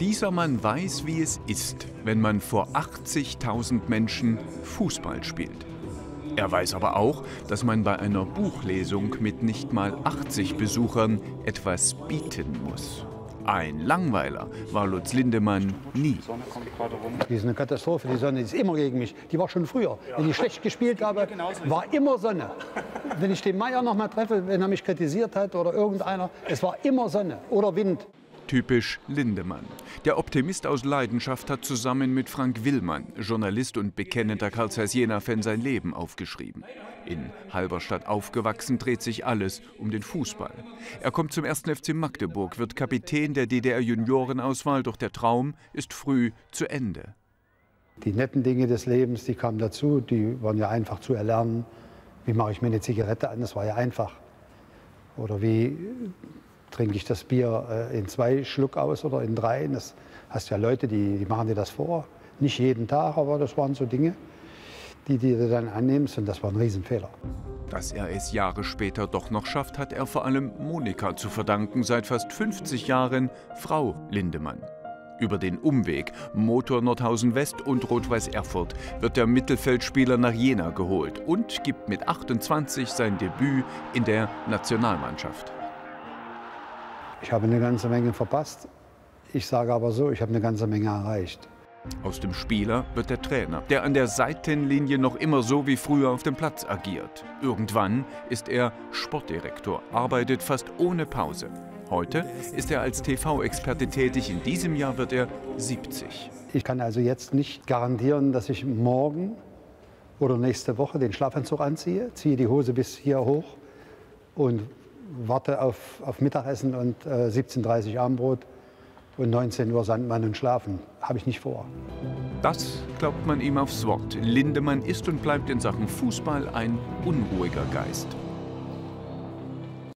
Dieser Mann weiß, wie es ist, wenn man vor 80.000 Menschen Fußball spielt. Er weiß aber auch, dass man bei einer Buchlesung mit nicht mal 80 Besuchern etwas bieten muss. Ein Langweiler war Lutz Lindemann nie. Die ist eine Katastrophe, die Sonne ist immer gegen mich. Die war schon früher. Wenn ich schlecht gespielt habe, war immer Sonne. Wenn ich den Meier noch mal treffe, wenn er mich kritisiert hat oder irgendeiner, es war immer Sonne oder Wind. Typisch Lindemann. Der Optimist aus Leidenschaft hat zusammen mit Frank Willmann, Journalist und bekennender Karl Zeiss Jena-Fan, sein Leben aufgeschrieben. In Halberstadt aufgewachsen, dreht sich alles um den Fußball. Er kommt zum 1. FC Magdeburg, wird Kapitän der DDR-Juniorenauswahl, doch der Traum ist früh zu Ende. Die netten Dinge des Lebens, die kamen dazu, die waren ja einfach zu erlernen. Wie mache ich mir eine Zigarette an, das war ja einfach. Oder wie trinke ich das Bier äh, in zwei Schluck aus oder in drei. Das hast ja Leute, die, die machen dir das vor. Nicht jeden Tag, aber das waren so Dinge, die, die du dann annimmst und das war ein Riesenfehler. Dass er es Jahre später doch noch schafft, hat er vor allem Monika zu verdanken, seit fast 50 Jahren Frau Lindemann. Über den Umweg Motor Nordhausen West und Rot-Weiß Erfurt wird der Mittelfeldspieler nach Jena geholt und gibt mit 28 sein Debüt in der Nationalmannschaft. Ich habe eine ganze Menge verpasst. Ich sage aber so, ich habe eine ganze Menge erreicht. Aus dem Spieler wird der Trainer, der an der Seitenlinie noch immer so wie früher auf dem Platz agiert. Irgendwann ist er Sportdirektor, arbeitet fast ohne Pause. Heute ist er als TV-Experte tätig. In diesem Jahr wird er 70. Ich kann also jetzt nicht garantieren, dass ich morgen oder nächste Woche den Schlafanzug anziehe, ziehe die Hose bis hier hoch und warte auf, auf Mittagessen und äh, 17.30 Uhr Abendbrot und 19 Uhr Sandmann und schlafen. Habe ich nicht vor. Das glaubt man ihm aufs Wort. Lindemann ist und bleibt in Sachen Fußball ein unruhiger Geist.